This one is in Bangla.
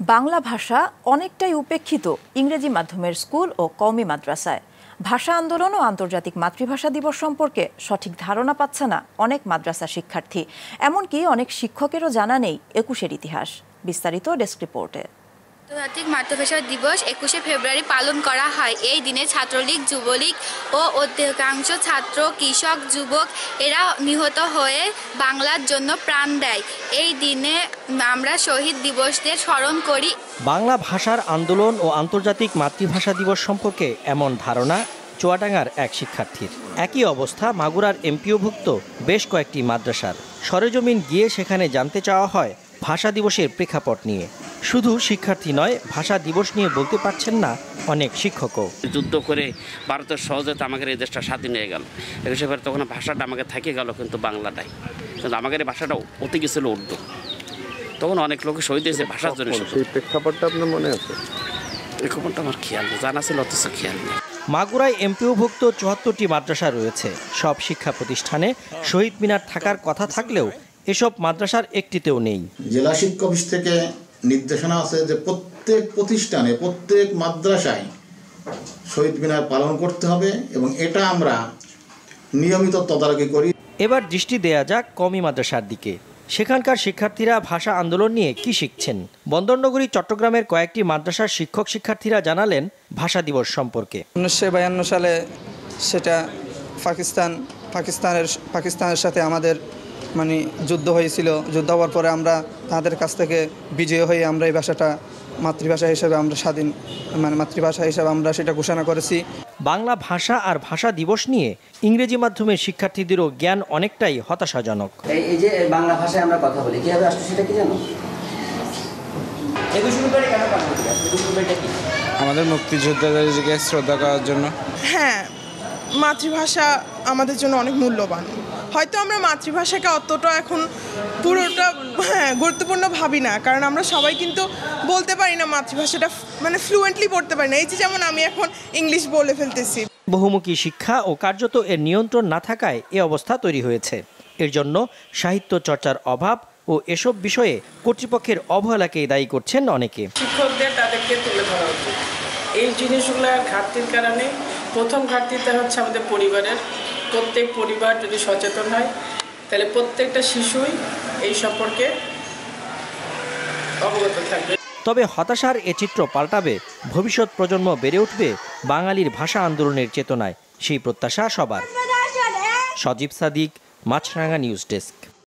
বাংলা ভাষা অনেকটাই উপেক্ষিত ইংরেজি মাধ্যমের স্কুল ও কওমি মাদ্রাসায়। ভাষা আন্দোলন ও আন্তর্জাতিক মাতৃভাষা দিবস সম্পর্কে সঠিক ধারণা পাচ্ছে না অনেক মাদ্রাসা শিক্ষার্থী। এমনকি অনেক শিক্ষকেরও জানা নেই একুশের ইতিহাস। বিস্তারিত ডেস্ক রিপোর্টে। আন্তর্জাতিক মাতৃভাষা দিবস একুশে ফেব্রুয়ারি পালন করা হয়। এই দিনে ছাত্রলীগ, যুবলীগ ও অধিকাংশ ছাত্র, কৃষক, যুবক এরা নিহত হয়ে বাংলার জন্য প্রাণ দেয়। এই দিনে আমরা শহীদ দিবসদের স্মরণ করি। বাংলা ভাষার আন্দোলন ও আন্তর্জাতিক মাতৃভাষা দিবস সম্পর্কে এমন ধারণা চুয়াডাঙ্গার এক শিক্ষার্থীর। একই অবস্থা মাগুরার এমপিওভুক্ত বেশ কয়েকটি মাদ্রাসার। সরেজমিন গিয়ে সেখানে জানতে চাওয়া হয়, ভাষা দিবসের প্রেক্ষাপট নিয়ে। শুধু শিক্ষার্থী নয় ভাষা দিবস নিয়ে বলতে পারছেন না অনেক শিক্ষকও। যুদ্ধ করে ভারতের সহজতে আমাদের এই দেশটা স্বাধীন হয়ে গেল। তখন ভাষাটা আমাকে থেকে গেল কিন্তু বাংলাটাই। কিন্তু আমাদের এই ভাষাটা অতি গেছিল উর্দু। তখন অনেক লোক শহীদ হয়েছে ভাষার জন্য সেই প্রেক্ষাপটটা আপনার মনে আছে? খবরটা আমার খেয়াল নেই জানা ছিল অথচ খেয়াল নেই। মাগুরায় এমপিওভুক্ত চুয়াত্তরটি মাদ্রাসা রয়েছে। সব শিক্ষা প্রতিষ্ঠানে শহীদ মিনার থাকার কথা থাকলেও এসব মাদ্রাসার একটিতেও নেই। জেলা শিক্ষা অফিস থেকে নির্দেশনা আছে যে প্রত্যেক প্রতিষ্ঠানে প্রত্যেক মাদ্রাসায় শহীদ মিনার পালন করতে হবে এবং এটা আমরা নিয়মিত তদারকি করি। এবার দৃষ্টি দেয়া যাক কমি মাদ্রাসার দিকে। সেখানকার শিক্ষার্থীরা ভাষা আন্দোলন নিয়ে কি শিখছেন? বন্দরনগরী চট্টগ্রামের কয়েকটি মাদ্রাসার শিক্ষক শিক্ষার্থীরা জানালেন ভাষা দিবস সম্পর্কে। উনিশশো বায়ান্ন সালে সেটা পাকিস্তান পাকিস্তানের পাকিস্তানের সাথে আমাদের মানে যুদ্ধ হয়েছিল যুদ্ধ হওয়ার পরে আমরা তাদের কাছ থেকে বিজয় হয়ে আমরা এই ভাষাটা মাতৃভাষা হিসেবে আমরা স্বাধীন মানে মাতৃভাষা হিসেবে আমরা সেটা ঘোষণা করেছি। বাংলা ভাষা আর ভাষা দিবস নিয়ে ইংরেজি মাধ্যমের শিক্ষার্থীদেরও জ্ঞান অনেকটাই হতাশাজনক। এই এই যে বাংলা ভাষায় আমরা কথা বলি কীভাবে আসতো সেটা কি জানো? আমাদের মুক্তিযোদ্ধাদেরকে শ্রদ্ধা করার জন্য। হ্যাঁ মাতৃভাষা আমাদের জন্য অনেক মূল্যবান। হয়তো আমরা মাতৃভাষাকে অতটা এখন পুরোটা হ্যাঁ গুরুত্বপূর্ণ ভাবি না। কারণ আমরা সবাই কিন্তু বলতে পারি না মাতৃভাষাটা মানে ফ্লুয়েন্টলি পড়তে পারি না। এই যে যেমন আমি এখন ইংলিশ বলে ফেলতেছি। বহুমুখী শিক্ষা ও কার্যত এর নিয়ন্ত্রণ না থাকায় এ অবস্থা তৈরি হয়েছে। এর জন্য সাহিত্য চর্চার অভাব ও এসব বিষয়ে কর্তৃপক্ষের অবহেলাকেই দায়ী করছেন অনেকে। শিক্ষকদের তাদেরকে তুলে ধরা উচিত। এই জিনিসগুলোর ঘাটতির কারণে প্রথম ঘাটতিটা হচ্ছে আমাদের পরিবারের প্রত্যেক পরিবার যদি সচেতন হয়, তাহলে প্রত্যেকটা শিশুই এই সম্পর্কে অবগত থাকবে। তবে হতাশার এ চিত্র পাল্টাবে, ভবিষ্যৎ প্রজন্ম বেড়ে উঠবে বাঙালির ভাষা আন্দোলনের চেতনায়, সেই প্রত্যাশা সবার। Sajib Sadik Maasranga news desk.